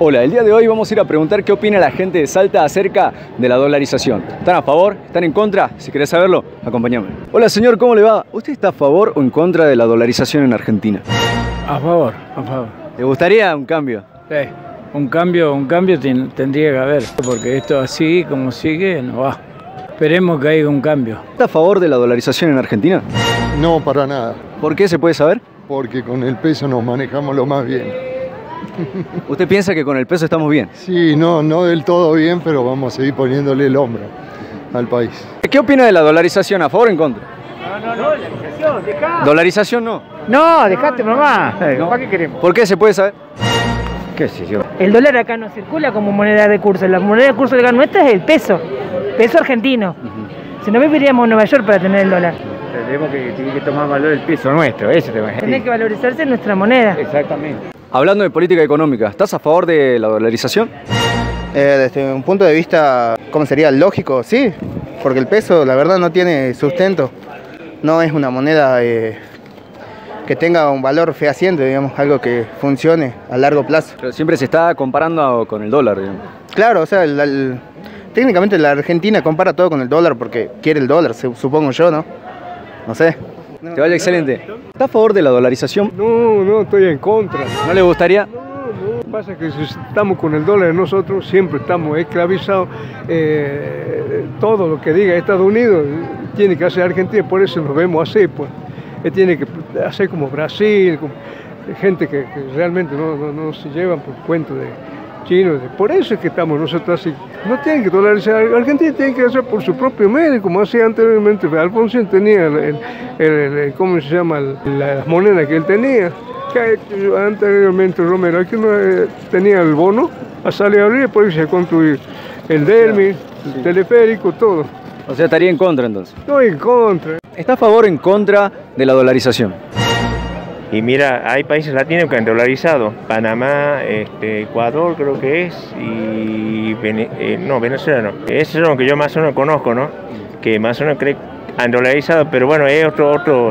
Hola, el día de hoy vamos a ir a preguntar qué opina la gente de Salta acerca de la dolarización. ¿Están a favor? ¿Están en contra? Si querés saberlo, acompáñame. Hola señor, ¿cómo le va? ¿Usted está a favor o en contra de la dolarización en Argentina? A favor, a favor. ¿Le gustaría un cambio? Sí, un cambio, un cambio ten- tendría que haber, porque esto así como sigue no va. Esperemos que haya un cambio. ¿Está a favor de la dolarización en Argentina? No, para nada, ¿Por qué se puede saber? porque con el peso nos manejamos lo más bien. ¿Usted piensa que con el peso estamos bien? Sí, no, no del todo bien, pero vamos a seguir poniéndole el hombro al país. ¿Qué opina de la dolarización? ¿A favor o en contra? Dolarización no. No, dejate mamá. ¿Para qué queremos? ¿Por qué se puede saber? ¿Qué sé yo? El dólar acá no circula como moneda de curso. La moneda de curso legal nuestra es el peso. Peso argentino. Si no viviríamos en Nueva York para tener el dólar. Tenemos que, tiene que tomar valor el peso nuestro, ese tema. Tiene que valorizarse nuestra moneda. Exactamente. Hablando de política económica, ¿estás a favor de la dolarización? Eh, desde un punto de vista, ¿cómo sería? Lógico, sí, porque el peso, la verdad, no tiene sustento. No es una moneda eh, que tenga un valor fehaciente, digamos, algo que funcione a largo plazo. Pero siempre se está comparando con el dólar. digamos. Claro, o sea, el- el- técnicamente la Argentina compara todo con el dólar porque quiere el dólar, supongo yo, ¿no? No sé. Te vaya excelente. ¿Está a favor de la dolarización? No, no, estoy en contra. ¿No le gustaría? No, pasa que si estamos con el dólar nosotros siempre estamos esclavizados. Eh, todo lo que diga Estados Unidos tiene que hacer Argentina, por eso nos vemos así, pues. Eh, tiene que hacer como Brasil, como gente que, que realmente no, no, no se llevan por cuento de chinos. Por eso es que estamos nosotros así. No tienen que dolarizar. Argentina tiene que hacer por su propio medio, como hacía anteriormente. Alfonsín tenía el, el- ¿cómo se llama? Las monedas que él tenía. Que anteriormente Romero, aquí no eh, tenía el bono a salir a abrir, por eso se construyó el Dermi, el teleférico, todo. O sea, estaría en contra entonces. No en contra. ¿Está a favor o en contra de la dolarización? Y mira, hay países latinos que han dolarizado. Panamá, este, Ecuador creo que es, y Vene- eh, no, Venezuela no. Esos son los que yo más o menos conozco, ¿no? Que más o menos creo que han dolarizado, pero bueno, es otro, otro,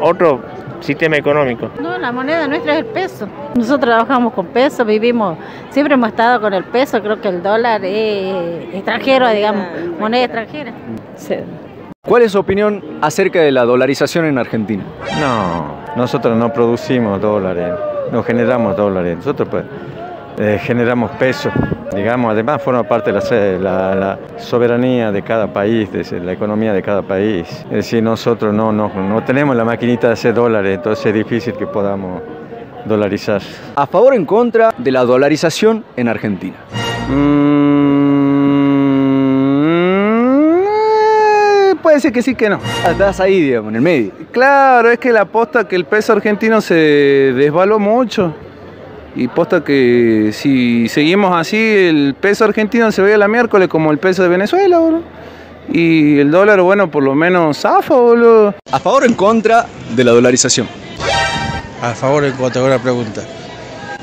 otro sistema económico. No, la moneda nuestra es el peso. Nosotros trabajamos con peso, vivimos, siempre hemos estado con el peso, creo que el dólar es extranjero, digamos, moneda extranjera. ¿Cuál es su opinión acerca de la dolarización en Argentina? No, nosotros no producimos dólares, no generamos dólares, nosotros pues eh, generamos pesos, digamos, además forma parte de la, la- la soberanía de cada país, de la economía de cada país. Es decir, nosotros no, no, no tenemos la maquinita de hacer dólares, entonces es difícil que podamos dolarizar. ¿A favor o en contra de la dolarización en Argentina? Mm, puede ser que sí que no. Estás ahí, digamos, en el medio. Claro, es que la posta que el peso argentino se desvaló mucho. Y posta que si seguimos así, el peso argentino se ve a la miércoles como el peso de Venezuela, boludo. Y el dólar, bueno, por lo menos zafa, boludo. ¿A favor o en contra de la dolarización? A favor o en contra, buena pregunta.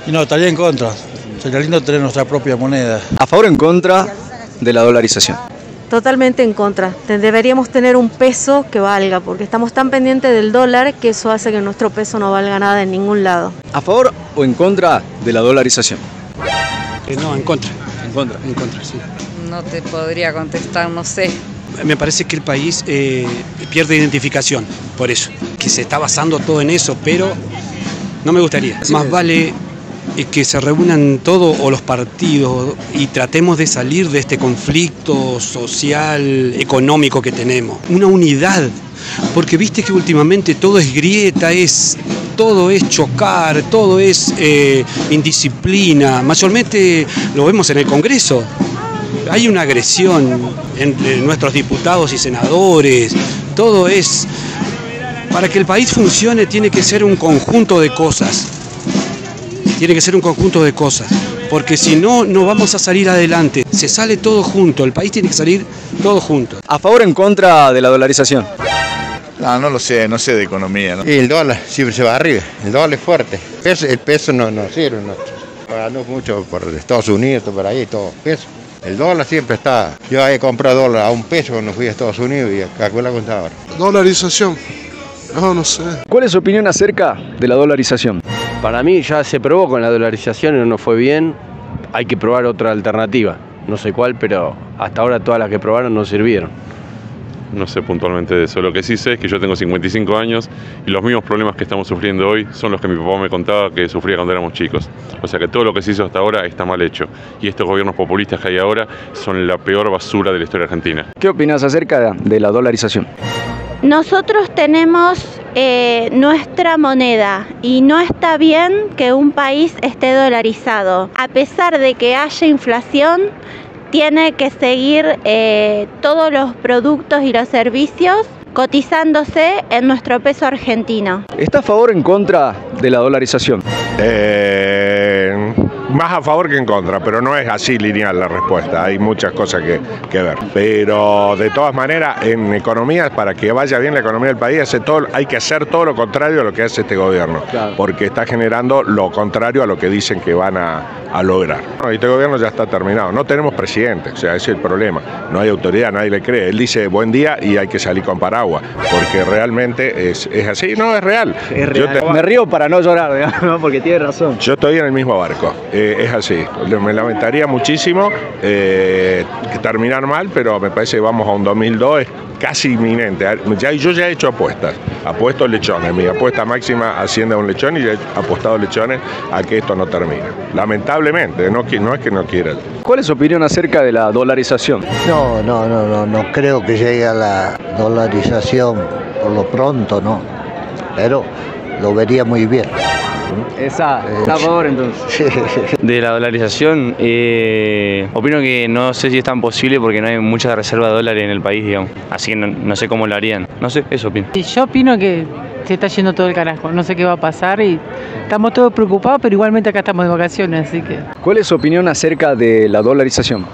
Y no, estaría en contra. Sería lindo tener nuestra propia moneda. ¿A favor o en contra de la dolarización? Totalmente en contra. Deberíamos tener un peso que valga, porque estamos tan pendientes del dólar que eso hace que nuestro peso no valga nada en ningún lado. ¿A favor o en contra de la dolarización? no, en contra. En contra. En contra, sí. No te podría contestar, no sé. Me parece que el país eh, pierde identificación por eso, que se está basando todo en eso, pero no me gustaría. Más vale eh, que se reúnan todos o los partidos y tratemos de salir de este conflicto social, económico que tenemos. Una unidad, porque viste que últimamente todo es grieta, es todo es chocar, todo es eh, indisciplina. Mayormente lo vemos en el Congreso. Hay una agresión entre nuestros diputados y senadores. Todo es... Para que el país funcione tiene que ser un conjunto de cosas. Tiene que ser un conjunto de cosas. Porque si no, no vamos a salir adelante. Se sale todo junto. El país tiene que salir todo junto. ¿A favor o en contra de la dolarización? No, no lo sé, no sé de economía. ¿no? Y el dólar siempre se va arriba, el dólar es fuerte. Peso- el peso no, no sirve, no. Ganó mucho por Estados Unidos, por ahí, todo peso. El dólar siempre está. Yo he comprado dólar a un peso cuando fui a Estados Unidos y calculé la cuenta ahora. Dolarización. No, no sé. ¿Cuál es su opinión acerca de la dolarización? Para mí ya se probó con la dolarización y no fue bien. hay que probar otra alternativa. No sé cuál, pero hasta ahora todas las que probaron no sirvieron. No sé puntualmente de eso. Lo que sí sé es que yo tengo 55 años y los mismos problemas que estamos sufriendo hoy son los que mi papá me contaba que sufría cuando éramos chicos. O sea que todo lo que se hizo hasta ahora está mal hecho. Y estos gobiernos populistas que hay ahora son la peor basura de la historia argentina. ¿Qué opinas acerca de la dolarización? Nosotros tenemos eh, nuestra moneda y no está bien que un país esté dolarizado. A pesar de que haya inflación, tiene que seguir eh, todos los productos y los servicios cotizándose en nuestro peso argentino. ¿Está a favor o en contra de la dolarización? Eh, más a favor que en contra, pero no es así lineal la respuesta, hay muchas cosas que, que ver. Pero de todas maneras, en economía, para que vaya bien la economía del país, hace todo, hay que hacer todo lo contrario a lo que hace este gobierno, porque está generando lo contrario a lo que dicen que van a, a lograr. Este gobierno ya está terminado, no tenemos presidente, o sea, ese es el problema, no hay autoridad, nadie le cree. Él dice buen día y hay que salir con paraguas, porque realmente es, es así, no es real. Yo te- Me río para no llorar, porque tiene razón. yo estoy en el mismo barco, eh, es así. Me lamentaría muchísimo eh, que terminar mal, pero me parece que vamos a un 2002, es casi inminente. Ya, yo ya he hecho apuestas, apuesto lechones. Mi apuesta máxima asciende a un lechón y ya he apostado lechones a que esto no termine. Lamentablemente, no, no es que no quiera. ¿Cuál es su opinión acerca de la dolarización? No, no, no, no, no creo que llegue a la dolarización por lo pronto, no. Pero lo vería muy bien. Esa, está a favor entonces. De la dolarización, eh, opino que no sé si es tan posible porque no hay mucha reserva de dólares en el país, digamos. Así que no, no sé cómo lo harían. No sé, eso opino. Y Yo opino que se está yendo todo el carajo, no sé qué va a pasar y estamos todos preocupados, pero igualmente acá estamos de vacaciones, así que... ¿Cuál es su opinión acerca de la dolarización?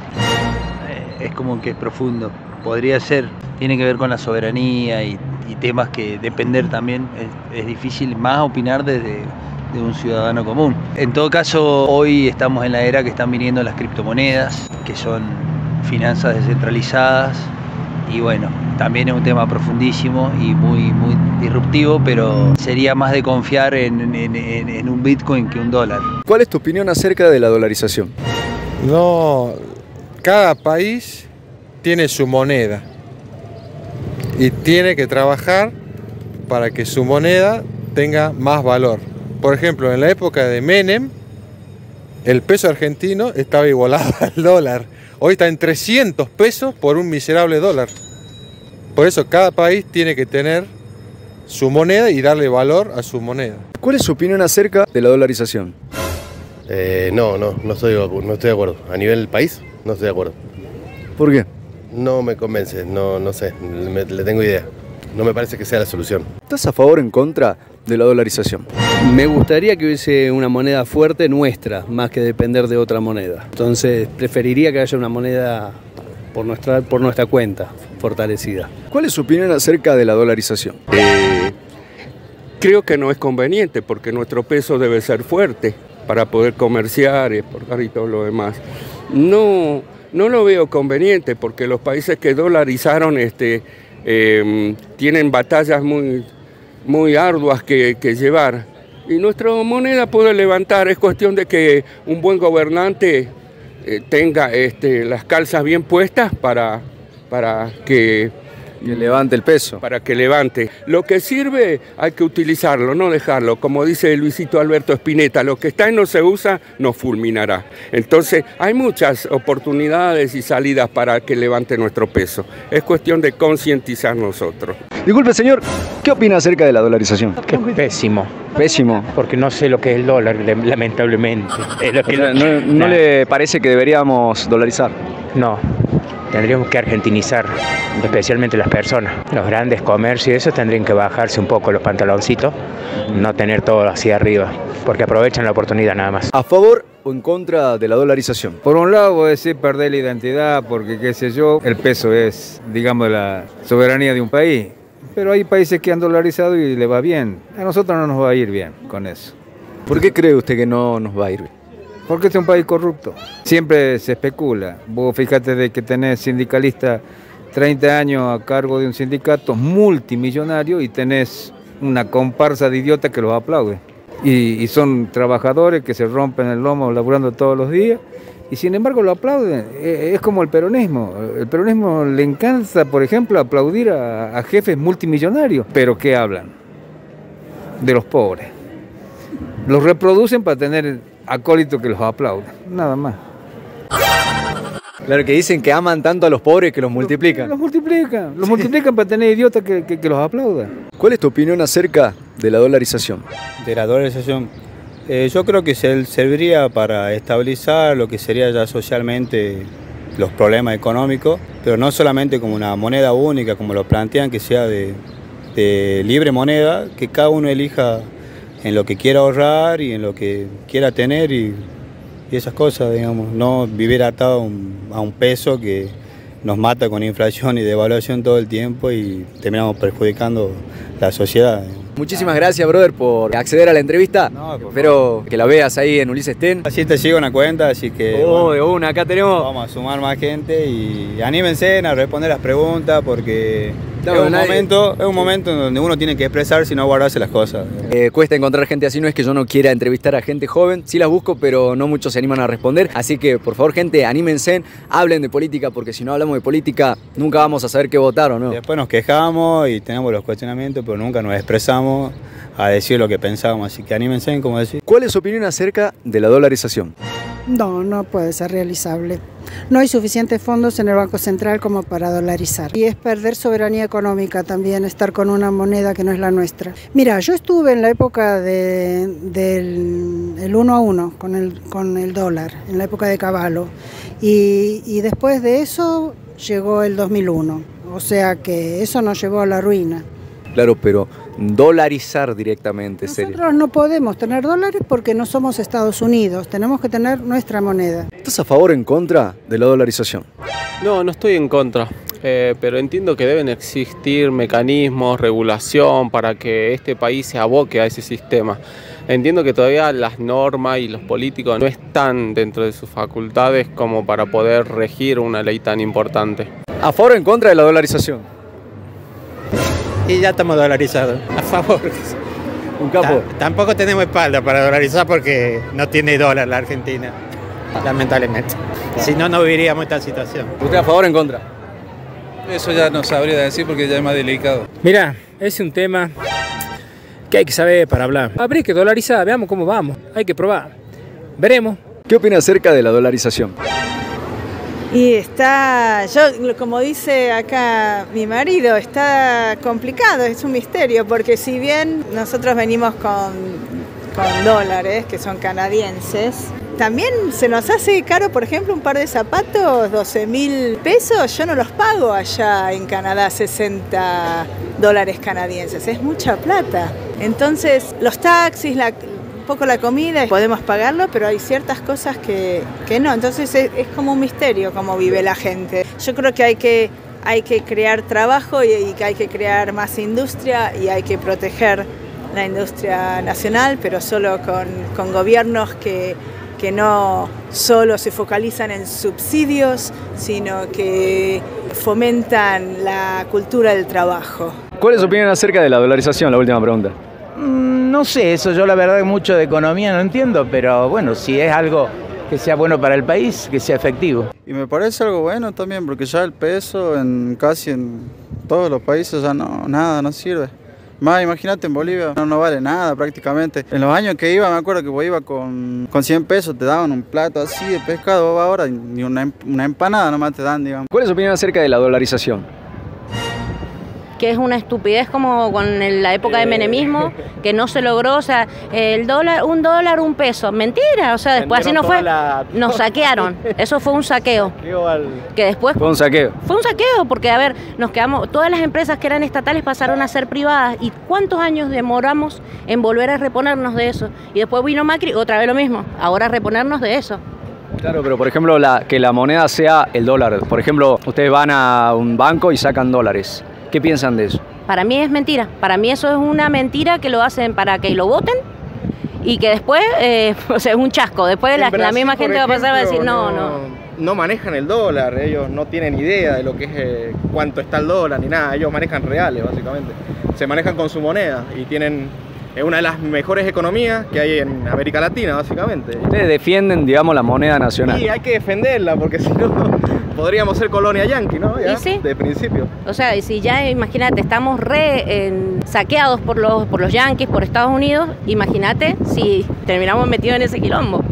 es como que es profundo. Podría ser, tiene que ver con la soberanía y, y temas que depender también es, es difícil más opinar desde de un ciudadano común. En todo caso, hoy estamos en la era que están viniendo las criptomonedas, que son finanzas descentralizadas y bueno, también es un tema profundísimo y muy, muy disruptivo, pero sería más de confiar en, en- en- en un Bitcoin que un dólar. ¿Cuál es tu opinión acerca de la dolarización? No, cada país tiene su moneda y tiene que trabajar para que su moneda tenga más valor. Por ejemplo, en la época de Menem, el peso argentino estaba igualado al dólar. Hoy está en 300 pesos por un miserable dólar. Por eso cada país tiene que tener su moneda y darle valor a su moneda. ¿Cuál es su opinión acerca de la dolarización? Eh, no, no, no estoy, de acu- no estoy de acuerdo. A nivel país, no estoy de acuerdo. ¿Por qué? No me convence, no, no sé, me- le tengo idea. No me parece que sea la solución. ¿Estás a favor o en contra de la dolarización? Me gustaría que hubiese una moneda fuerte nuestra, más que depender de otra moneda. Entonces, preferiría que haya una moneda por nuestra, por nuestra cuenta, fortalecida. ¿Cuál es su opinión acerca de la dolarización? Eh, creo que no es conveniente porque nuestro peso debe ser fuerte para poder comerciar, exportar y todo lo demás. No, no lo veo conveniente porque los países que dolarizaron este, eh, tienen batallas muy, muy arduas que, que llevar. Y nuestra moneda puede levantar, es cuestión de que un buen gobernante eh, tenga este, las calzas bien puestas para, para que Que levante el peso. para que levante. Lo que sirve hay que utilizarlo, no dejarlo. Como dice Luisito Alberto Spinetta, lo que está y no se usa nos fulminará. Entonces hay muchas oportunidades y salidas para que levante nuestro peso. Es cuestión de concientizar nosotros. Disculpe, señor, ¿qué opina acerca de la dolarización? Que pésimo. Pésimo. Porque no sé lo que es el dólar, le- lamentablemente. Es lo que O sea, ¿no, no le parece que deberíamos dolarizar? No, tendríamos que argentinizar, especialmente las personas. Los grandes comercios y eso tendrían que bajarse un poco los pantaloncitos, no tener todo así arriba, porque aprovechan la oportunidad nada más. ¿A favor o en contra de la dolarización? Por un lado, voy a decir perder la identidad, porque qué sé yo, el peso es, digamos, la soberanía de un país. Pero hay países que han dolarizado y le va bien. A nosotros no nos va a ir bien con eso. ¿Por qué cree usted que no nos va a ir bien? Porque es un país corrupto. Siempre se especula. Vos fíjate de que tenés sindicalista 30 años a cargo de un sindicato multimillonario y tenés una comparsa de idiotas que los aplaude. Y, son trabajadores que se rompen el lomo laburando todos los días y sin embargo lo aplauden. Eh, Es como el peronismo. El peronismo le encanta, por ejemplo, aplaudir a, a jefes multimillonarios. Pero ¿qué hablan? De los pobres. Los reproducen para tener acólitos que los aplaudan. Nada más. Claro, que dicen que aman tanto a los pobres que los multiplican. Los multiplican. Los multiplican para tener idiotas que, que- que los aplaudan. ¿Cuál es tu opinión acerca de la dolarización? de la dolarización. Eh, yo creo que se- serviría para estabilizar lo que sería ya socialmente los problemas económicos, pero no solamente como una moneda única, como lo plantean, que sea de, de libre moneda, que cada uno elija en lo que quiera ahorrar y en lo que quiera tener y, y esas cosas, digamos, no vivir atado a un, a un peso que nos mata con inflación y devaluación todo el tiempo y terminamos perjudicando la sociedad. digamos. Muchísimas gracias, brother, por acceder a la entrevista. Espero que la veas ahí en Ulises Ten. Así te sigo una cuenta, así que. Oh, de una, acá tenemos. Vamos a sumar más gente y anímense a responder las preguntas porque Claro, es, un nadie- momento, es un momento en donde uno tiene que expresarse y no guardarse las cosas. Eh, cuesta encontrar gente así, no es que yo no quiera entrevistar a gente joven, sí las busco, pero no muchos se animan a responder. Así que, por favor, gente, anímense, hablen de política, porque si no hablamos de política, nunca vamos a saber qué votar o no. Después nos quejamos y tenemos los cuestionamientos, pero nunca nos expresamos a decir lo que pensamos. Así que anímense, como decir. ¿Cuál es su opinión acerca de la dolarización? No, no puede ser realizable. No hay suficientes fondos en el Banco Central como para dolarizar. Y es perder soberanía económica también, estar con una moneda que no es la nuestra. Mira, yo estuve en la época de- del el uno a uno con el, con el dólar, en la época de Caballo. Y, y después de eso llegó el 2001. O sea que eso nos llevó a la ruina. Claro, pero dolarizar directamente sería. Nosotros no podemos tener dólares porque no somos Estados Unidos, tenemos que tener nuestra moneda. ¿Estás a favor o en contra de la dolarización? No, no estoy en contra, eh, pero entiendo que deben existir mecanismos, regulación para que este país se aboque a ese sistema. Entiendo que todavía las normas y los políticos no están dentro de sus facultades como para poder regir una ley tan importante. ¿A favor o en contra de la dolarización? Y ya estamos dolarizados, a favor. Un capo. tampoco tenemos espalda para dolarizar porque no tiene dólar la Argentina, lamentablemente. Si no, no viviríamos esta situación. ¿Usted a favor o en contra? Eso ya no sabría decir porque ya es más delicado. Mira, es un tema que hay que saber para hablar. Habría que dolarizar, veamos cómo vamos. Hay que probar. Veremos. ¿Qué opina acerca de la dolarización? Y está, yo como dice acá mi marido, está complicado, es un misterio, porque si bien nosotros venimos con, con dólares, que son canadienses, también se nos hace caro, por ejemplo, un par de zapatos, 12 mil pesos, yo no los pago allá en Canadá, 60 dólares canadienses, es mucha plata. Entonces, los taxis, la, poco la comida, podemos pagarlo, pero hay ciertas cosas que, que no. Entonces es, es como un misterio cómo vive la gente. Yo creo que hay que, hay que crear trabajo y, y que hay que crear más industria y hay que proteger la industria nacional, pero solo con, con gobiernos que, que no solo se focalizan en subsidios, sino que fomentan la cultura del trabajo. ¿Cuál es su opinión acerca de la dolarización? La última pregunta. Mm, No sé, eso yo la verdad mucho de economía no entiendo, pero bueno, si es algo que sea bueno para el país, que sea efectivo. Y me parece algo bueno también, porque ya el peso en casi en todos los países ya no, nada, no sirve. Más, imagínate en Bolivia, no, no vale nada prácticamente. En los años que iba, me acuerdo que vos iba con, con 100 pesos, te daban un plato así de pescado, ahora ni una, una empanada nomás te dan, digamos. ¿Cuál es su opinión acerca de la dolarización? Que es una estupidez como con la época de menemismo, que no se logró, o sea, el dólar, un dólar, un peso, mentira, o sea, después así no fue, nos saquearon, eso fue un saqueo, que después Fue un saqueo. fue un saqueo, porque a ver, nos quedamos, todas las empresas que eran estatales pasaron a ser privadas, y cuántos años demoramos en volver a reponernos de eso, y después vino Macri, otra vez lo mismo, ahora reponernos de eso. Claro, pero por ejemplo, la, que la moneda sea el dólar. Por ejemplo, ustedes van a un banco y sacan dólares. ¿Qué piensan de eso? Para mí es mentira. Para mí eso es una mentira que lo hacen para que lo voten y que después, eh, o sea, es un chasco. Después la, misma gente va a pasar a decir, no, no. No manejan el dólar, ellos no tienen idea de lo que es eh, cuánto está el dólar ni nada, ellos manejan reales básicamente. Se manejan con su moneda y tienen Es una de las mejores economías que hay en América Latina, básicamente. Ustedes defienden, digamos, la moneda nacional. Y hay que defenderla, porque si no, podríamos ser colonia yanqui, ¿no? Ya, ¿Y sí? De principio. O sea, y si ya, imagínate, estamos re en- saqueados por los, por los yanquis, por Estados Unidos, imagínate si terminamos metidos en ese quilombo.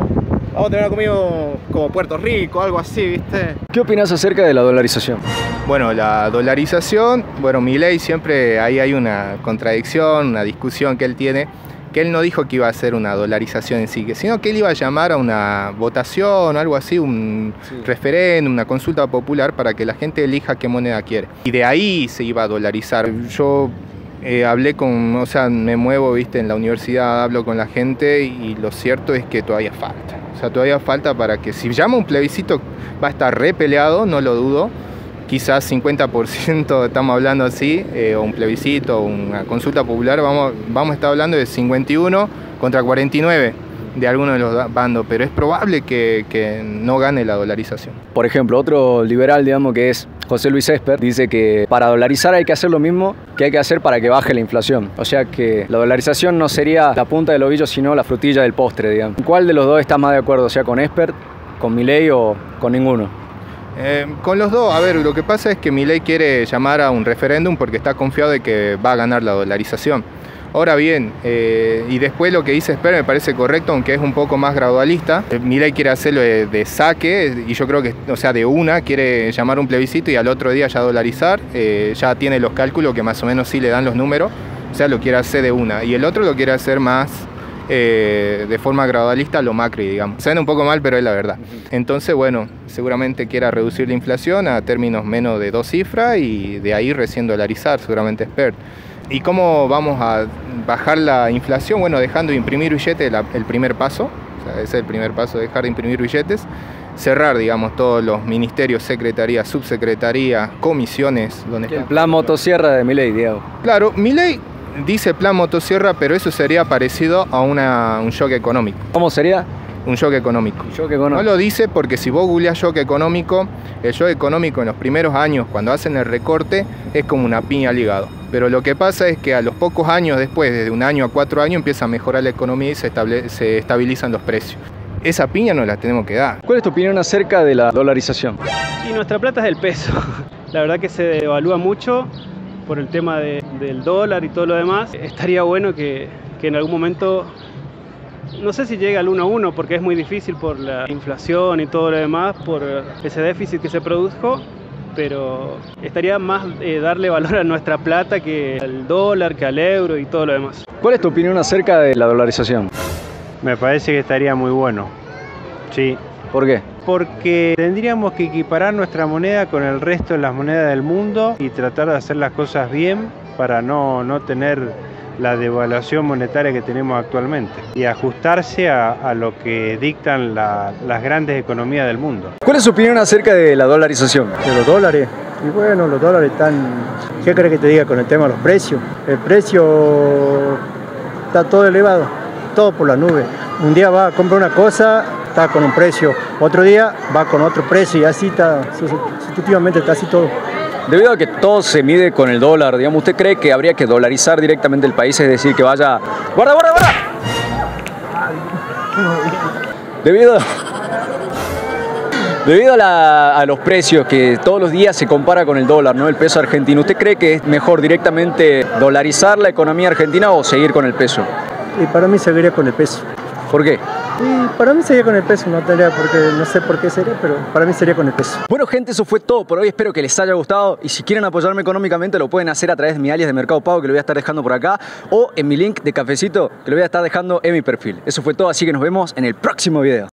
Vamos a tener comido como Puerto Rico, algo así, ¿viste? ¿Qué opinas acerca de la dolarización? Bueno, la dolarización, bueno, mi ley siempre ahí hay una contradicción, una discusión que él tiene, que él no dijo que iba a hacer una dolarización en sí, sino que él iba a llamar a una votación algo así, un referéndum, una consulta popular para que la gente elija qué moneda quiere. Y de ahí se iba a dolarizar. Yo eh, hablé con, o sea, me muevo, viste, en la universidad, hablo con la gente y lo cierto es que todavía falta. Sea, todavía falta para que si llama un plebiscito va a estar re peleado, no lo dudo. Quizás 50% estamos hablando así, eh, o un plebiscito, una consulta popular, vamos, vamos a estar hablando de 51 contra 49 de alguno de los bandos, pero es probable que no gane la dolarización. Por ejemplo, otro liberal, digamos, que es José Luis Esper, dice que para dolarizar hay que hacer lo mismo que hay que hacer para que baje la inflación. O sea que la dolarización no sería la punta del ovillo, sino la frutilla del postre, digamos. ¿Cuál de los dos está más de acuerdo? O sea, con Esper, con Milei o con ninguno. Eh, con los dos, a ver, lo que pasa es que Milei quiere llamar a un referéndum porque está confiado de que va a ganar la dolarización. Ahora bien, eh, y después lo que dice Esper me parece correcto, aunque es un poco más gradualista. Eh, Milei quiere hacerlo de, de saque, y yo creo que, o sea, de una, quiere llamar un plebiscito y al otro día ya dolarizar. eh, ya tiene los cálculos que más o menos sí le dan los números, o sea, lo quiere hacer de una. Y el otro lo quiere hacer más eh, de forma gradualista lo Macri, digamos. Suena un poco mal, pero es la verdad. Entonces, bueno, seguramente quiera reducir la inflación a términos menos de dos cifras y de ahí recién dolarizar, seguramente expert. ¿Y cómo vamos a bajar la inflación? Bueno, dejando de imprimir billetes, la- el primer paso. O sea, ese es el primer paso, dejar de imprimir billetes. Cerrar, digamos, todos los ministerios, secretarías, subsecretarías, comisiones, donde El plan motosierra de Milei, Diego. Claro, Milei dice plan motosierra, pero eso sería parecido a una- un shock económico. ¿Cómo sería? Un shock económico. shock económico. No lo dice porque si vos googleás shock económico, el shock económico en los primeros años, cuando hacen el recorte, es como una piña al hígado. Pero lo que pasa es que a los pocos años después, desde un año a cuatro años, empieza a mejorar la economía y se, se estabilizan los precios. Esa piña no la tenemos que dar. ¿Cuál es tu opinión acerca de la dolarización? Y nuestra plata es del peso. La verdad que se devalúa mucho por el tema de- del dólar y todo lo demás. Estaría bueno que, que en algún momento, no sé si llegue al 1 a 1 porque es muy difícil por la inflación y todo lo demás, por ese déficit que se produjo, pero estaría más eh, darle valor a nuestra plata que al dólar, que al euro y todo lo demás. ¿Cuál es tu opinión acerca de la dolarización? Me parece que estaría muy bueno. Sí. ¿Por qué? Porque tendríamos que equiparar nuestra moneda con el resto de las monedas del mundo y tratar de hacer las cosas bien para no, no tener la devaluación monetaria que tenemos actualmente y ajustarse a, a lo que dictan la- las grandes economías del mundo. ¿Cuál es su opinión acerca de la dolarización? de los dólares. Y bueno, los dólares están, ¿qué crees que te diga con el tema de los precios? El precio está todo elevado, todo por la nube. Un día va a comprar una cosa, está con un precio, otro día va con otro precio y así está, su- su- sustitutivamente está así todo. Debido a que todo se mide con el dólar, digamos, ¿usted cree que habría que dolarizar directamente el país? Es decir, que vaya... ¡Guarda, guarda, guarda! Debido... Debido a, la- a los precios que todos los días se compara con el dólar, ¿no? El peso argentino, ¿usted cree que es mejor directamente dolarizar la economía argentina o seguir con el peso? Y para mí seguiría con el peso. ¿Por qué? Y para mí sería con el peso, no tendría porque no sé por qué sería, pero para mí sería con el peso. Bueno gente, eso fue todo por hoy, espero que les haya gustado y si quieren apoyarme económicamente lo pueden hacer a través de mi alias de Mercado Pago que lo voy a estar dejando por acá o en mi link de cafecito que lo voy a estar dejando en mi perfil. Eso fue todo, así que nos vemos en el próximo video.